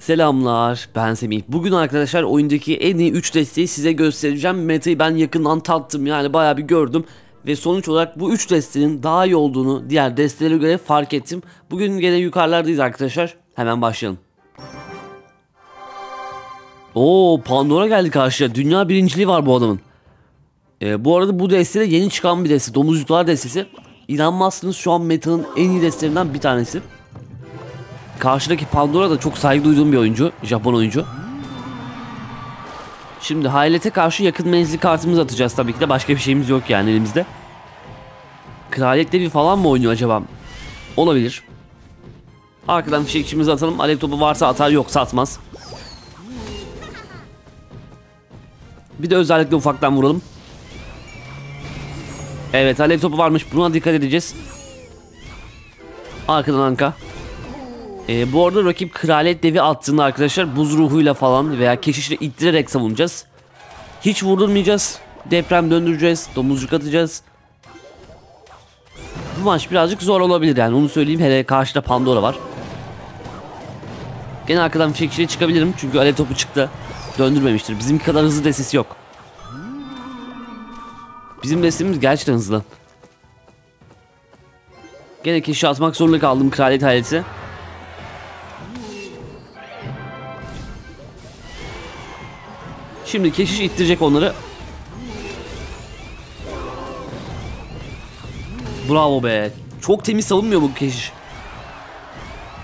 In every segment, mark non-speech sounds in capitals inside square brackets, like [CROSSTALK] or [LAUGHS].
Selamlar ben Semih. Bugün arkadaşlar oyundaki en iyi 3 desteği size göstereceğim. Meta'yı ben yakından tattım yani bayağı bir gördüm. Ve sonuç olarak bu 3 desteğin daha iyi olduğunu diğer destelere göre fark ettim. Bugün gene yukarılardayız arkadaşlar. Hemen başlayalım. Oo Pandora geldi karşıya. Dünya birinciliği var bu adamın. Ee, bu arada bu deste de yeni çıkan bir deste. Domuzcuklar destesi. İnanmazsınız şu an Meta'nın en iyi destelerinden bir tanesi. Karşıdaki Pandora da çok saygı duyduğum bir oyuncu. Japon oyuncu. Şimdi Haylet'e karşı yakın menzilli kartımızı atacağız tabii ki de. Başka bir şeyimiz yok yani elimizde. Kraliyet'te bir falan mı oynuyor acaba? Olabilir. Arkadan fişekçimizi atalım. Alev topu varsa atar yoksa atmaz. Bir de özellikle ufaktan vuralım. Evet alev topu varmış. Buna dikkat edeceğiz. Arkadan anka. Ee, bu arada rakip kraliyet devi attığında arkadaşlar buz ruhuyla falan veya keşişle ittirerek savunacağız. Hiç vurdurmayacağız. Deprem döndüreceğiz. Domuzcuk atacağız. Bu maç birazcık zor olabilir yani onu söyleyeyim. Hele karşıda Pandora var. Gene arkadan fişekçiyle çıkabilirim çünkü alev topu çıktı. Döndürmemiştir. Bizimki kadar hızlı desesi yok. Bizim destemiz gerçekten hızlı. Gene keşi atmak zorunda kaldım kraliyet ailesi. Şimdi keşiş ittirecek onları. Bravo be. Çok temiz savunmuyor bu keşiş.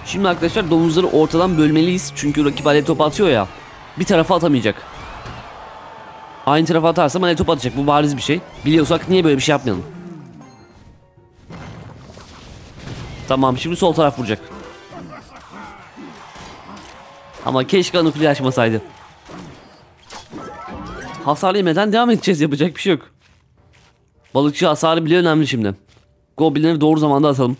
Şimdi arkadaşlar domuzları ortadan bölmeliyiz. Çünkü rakip alev topu atıyor ya. Bir tarafa atamayacak. Aynı tarafa atarsam alev topu atacak. Bu bariz bir şey. Biliyorsak niye böyle bir şey yapmayalım? Tamam şimdi sol taraf vuracak. Ama keşke anukuli açmasaydı. Hasar yemeden devam edeceğiz yapacak bir şey yok. Balıkçı hasarı bile önemli şimdi. Goblinleri doğru zamanda atalım.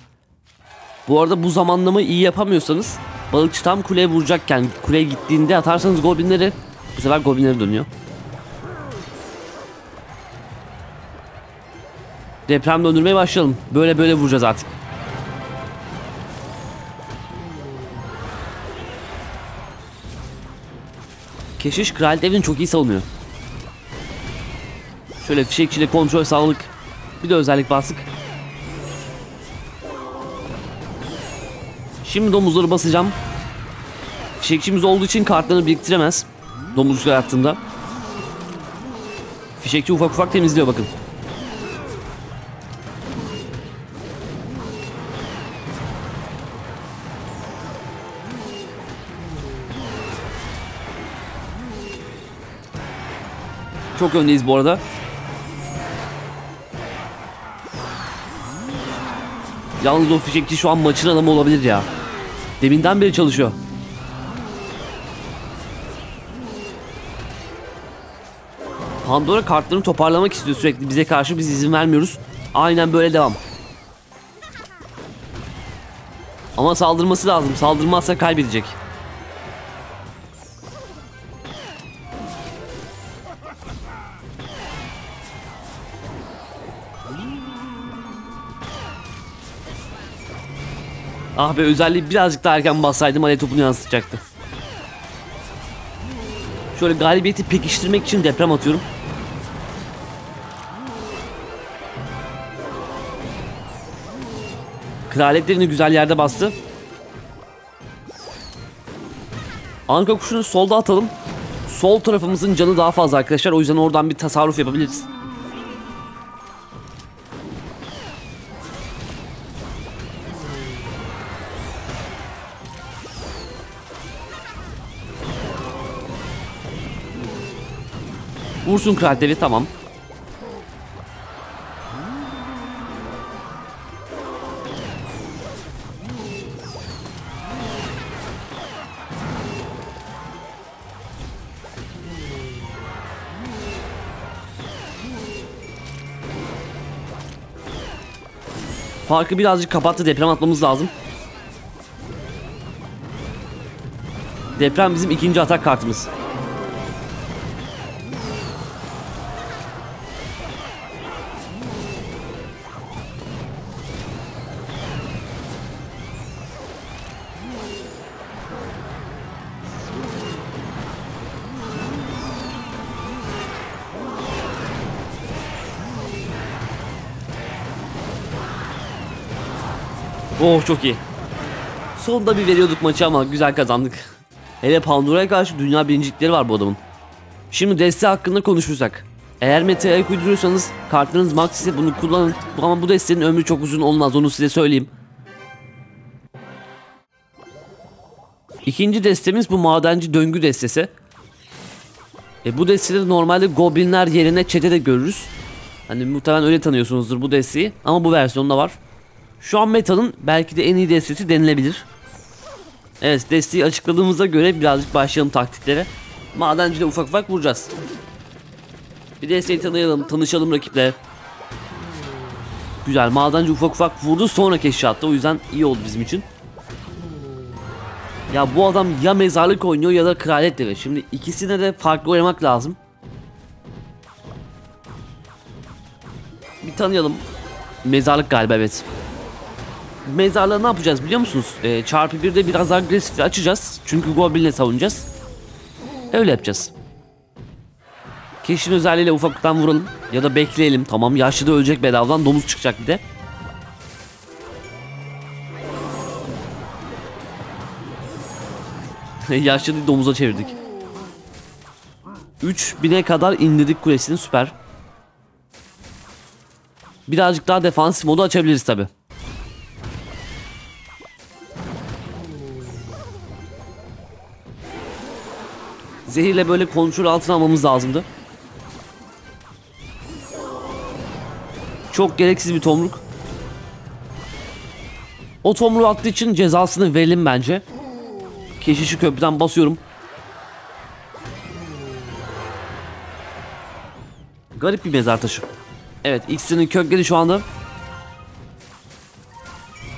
Bu arada bu zamanlama iyi yapamıyorsanız balıkçı tam kuleye vuracakken kuleye gittiğinde atarsanız goblinleri bu sefer goblinleri dönüyor. Deprem döndürmeye başlayalım. Böyle böyle vuracağız artık. Keşiş kraliyet evini çok iyi savunuyor. Şöyle fişekçiyle kontrol sağlık. Bir de özellik bastık. Şimdi domuzları basacağım. Fişekçimiz olduğu için kartlarını biriktiremez. Domuzcuklar attığında. Fişekçi ufak ufak temizliyor bakın. Çok öndeyiz bu arada. Yalnız o fişekçi şu an maçın adamı olabilir ya. Deminden beri çalışıyor. Pandora kartlarını toparlamak istiyor sürekli bize karşı biz izin vermiyoruz. Aynen böyle devam. Ama saldırması lazım. Saldırmazsa kaybedecek. Ah be özelliği birazcık daha erken bassaydım alev topunu yansıtacaktı. Şöyle galibiyeti pekiştirmek için deprem atıyorum. Kraliyetlerini güzel yerde bastı. Anka kuşunu solda atalım. Sol tarafımızın canı daha fazla arkadaşlar. O yüzden oradan bir tasarruf yapabiliriz. Vursun krateri tamam. Farkı birazcık kapattı deprem atmamız lazım. Deprem bizim ikinci atak kartımız. Oh çok iyi. Sonunda bir veriyorduk maçı ama güzel kazandık. Hele Pandora'ya karşı dünya birincilikleri var bu adamın. Şimdi deste hakkında konuşursak. Eğer ayak uyduruyorsanız kartlarınız max ise bunu kullanın. Ama bu destenin ömrü çok uzun olmaz onu size söyleyeyim. İkinci destemiz bu madenci döngü destesi. E bu destede normalde goblinler yerine çete de görürüz. Hani muhtemelen öyle tanıyorsunuzdur bu desteği ama bu versiyonda var. Şu an metanın belki de en iyi destesi denilebilir. Evet desteği açıkladığımıza göre birazcık başlayalım taktiklere. Madenciyle ufak ufak vuracağız. Bir desteği tanıyalım, tanışalım rakiple. Güzel madenci ufak ufak vurdu sonra keşke attı o yüzden iyi oldu bizim için. Ya bu adam ya mezarlık oynuyor ya da kraliyet devi. Şimdi ikisine de farklı oynamak lazım. Bir tanıyalım. Mezarlık galiba evet. Mezarlığı ne yapacağız biliyor musunuz? Ee, çarpı 1'de biraz agresif açacağız. Çünkü Goblin'le savunacağız. Öyle yapacağız. Keşin özelliğiyle ufaktan vuralım. Ya da bekleyelim. Tamam yaşlı da ölecek bedavadan domuz çıkacak bir de. [LAUGHS] Yaşlı domuza çevirdik. 3000'e kadar indirdik kulesini süper. Birazcık daha defansif modu açabiliriz tabi. Zehirle böyle kontrol altına almamız lazımdı. Çok gereksiz bir tomruk. O tomruğu attığı için cezasını verelim bence. Keşişi köprüden basıyorum. Garip bir mezar taşı. Evet ikisinin kökleri şu anda.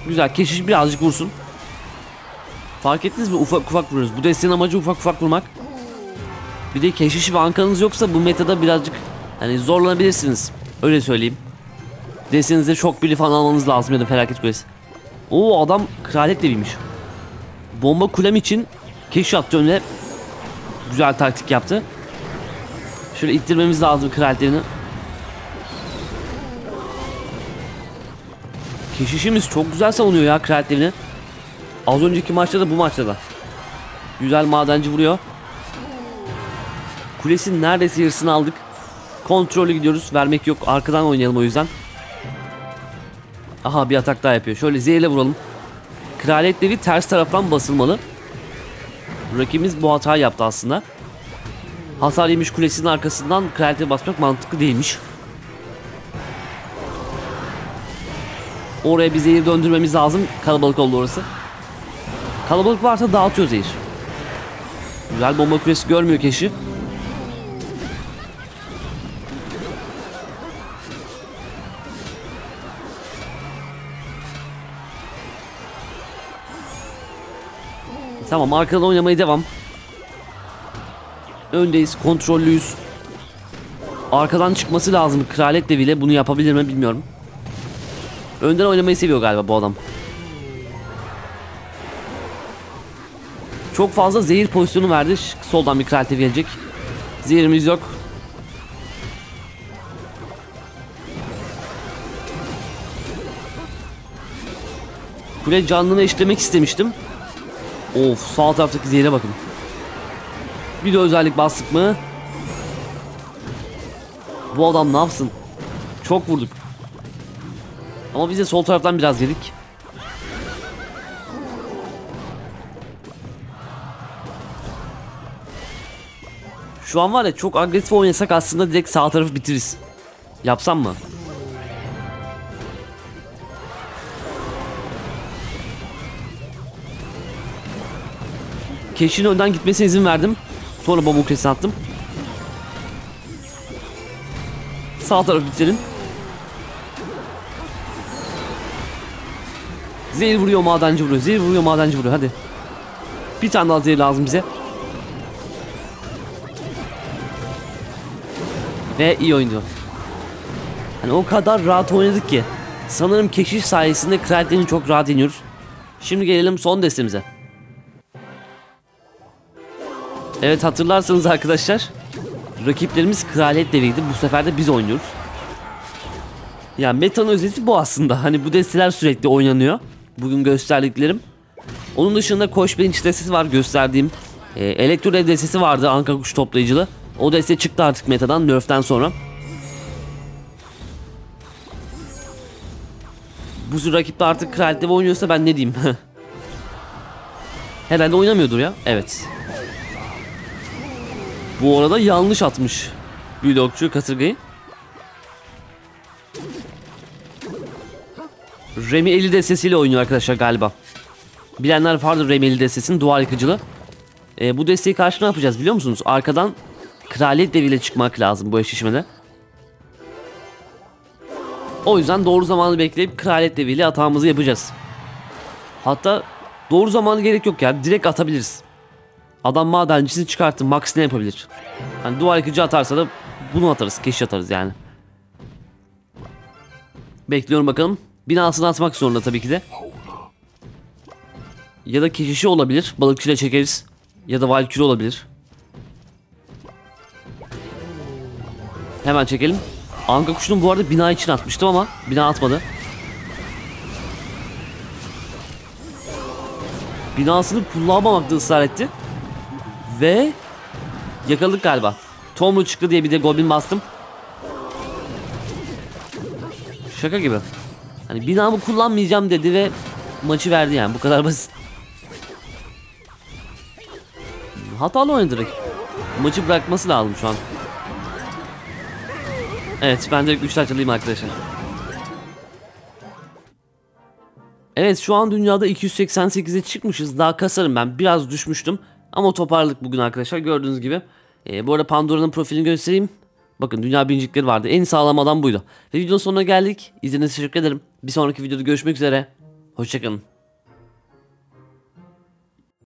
Güzel keşiş birazcık vursun. Fark ettiniz mi ufak ufak vuruyoruz. Bu destenin amacı ufak ufak vurmak. Bir de keşişi ve ankanız yoksa bu metada birazcık hani zorlanabilirsiniz. Öyle söyleyeyim. Desenizde çok biri falan almanız lazım ya da felaket kulesi. Oo adam kraliyet deviymiş. Bomba kulem için keşiş attı önüne. Güzel taktik yaptı. Şöyle ittirmemiz lazım kraliyetlerini. Keşişimiz çok güzel savunuyor ya kraliyetlerini. Az önceki maçta da bu maçta da. Güzel madenci vuruyor. Kulesin neredeyse yarısını aldık. Kontrollü gidiyoruz. Vermek yok. Arkadan oynayalım o yüzden. Aha bir atak daha yapıyor. Şöyle Z ile vuralım. Kraliyetleri ters taraftan basılmalı. Rakibimiz bu hatayı yaptı aslında. Hasar yemiş kulesinin arkasından kraliyete basmak mantıklı değilmiş. Oraya bir zehir döndürmemiz lazım. Kalabalık oldu orası. Kalabalık varsa dağıtıyor zehir. Güzel bomba kulesi görmüyor keşi. Tamam arkadan oynamaya devam. Öndeyiz, kontrollüyüz. Arkadan çıkması lazım. Kraliyet deviyle bunu yapabilir mi bilmiyorum. Önden oynamayı seviyor galiba bu adam. Çok fazla zehir pozisyonu verdi. Soldan bir kraliyete gelecek. Zehirimiz yok. Kule canlını eşlemek istemiştim. Of sağ taraftaki zehire bakın. Bir de özellik bastık mı? Bu adam ne yapsın? Çok vurduk. Ama biz de sol taraftan biraz yedik. Şu an var ya çok agresif oynasak aslında direkt sağ tarafı bitiririz. Yapsam mı? Keşin önden gitmesine izin verdim. Sonra bomba kulesine attım. Sağ tarafı bitirelim. Zehir vuruyor madenci vuruyor. Zehir vuruyor madenci vuruyor. Hadi. Bir tane daha zehir lazım bize. Ve iyi oyundu. Hani o kadar rahat oynadık ki. Sanırım keşiş sayesinde kraliyetlerini çok rahat yeniyoruz. Şimdi gelelim son destemize. Evet hatırlarsanız arkadaşlar rakiplerimiz kraliyet deviydi. Bu sefer de biz oynuyoruz. Ya yani metanın özeti bu aslında. Hani bu desteler sürekli oynanıyor. bugün gösterdiklerim. Onun dışında koş bilinç destesi var gösterdiğim. E, elektro dev destesi vardı Anka kuş toplayıcılı. O deste çıktı artık metadan nerf'ten sonra. Bu tür rakip de artık kraliyet dev oynuyorsa ben ne diyeyim. [LAUGHS] Herhalde oynamıyordur ya. Evet. Bu arada yanlış atmış. Blokçu kasırgayı. Remi eli destesiyle oynuyor arkadaşlar galiba. Bilenler vardır Remi eli destesinin duvar yıkıcılı. Ee, bu desteği karşı ne yapacağız biliyor musunuz? Arkadan kraliyet deviyle çıkmak lazım bu eşleşmede. O yüzden doğru zamanı bekleyip kraliyet deviyle atağımızı yapacağız. Hatta doğru zamanı gerek yok ya. Direkt atabiliriz. Adam madencisini çıkarttı. Max ne yapabilir? Hani duvar yıkıcı atarsa da bunu atarız. Keşiş atarız yani. Bekliyorum bakalım. Binasını atmak zorunda tabii ki de. Ya da keşişi olabilir. Balıkçıyla çekeriz. Ya da valkürü olabilir. Hemen çekelim. Anka kuşunu bu arada bina için atmıştım ama bina atmadı. Binasını kullanmamakta ısrar etti. Ve yakaladık galiba. Tomru çıktı diye bir de goblin bastım. Şaka gibi. Hani binamı kullanmayacağım dedi ve maçı verdi yani bu kadar basit. Hatalı oynadı. Maçı bırakması lazım şu an. Evet ben direkt 3 taç arkadaşlar. Evet şu an dünyada 288'e çıkmışız. Daha kasarım ben. Biraz düşmüştüm. Ama toparladık bugün arkadaşlar gördüğünüz gibi. Ee, bu arada Pandora'nın profilini göstereyim. Bakın dünya birincilikleri vardı. En sağlam adam buydu. Ve videonun sonuna geldik. İzlediğiniz için teşekkür ederim. Bir sonraki videoda görüşmek üzere. Hoşçakalın.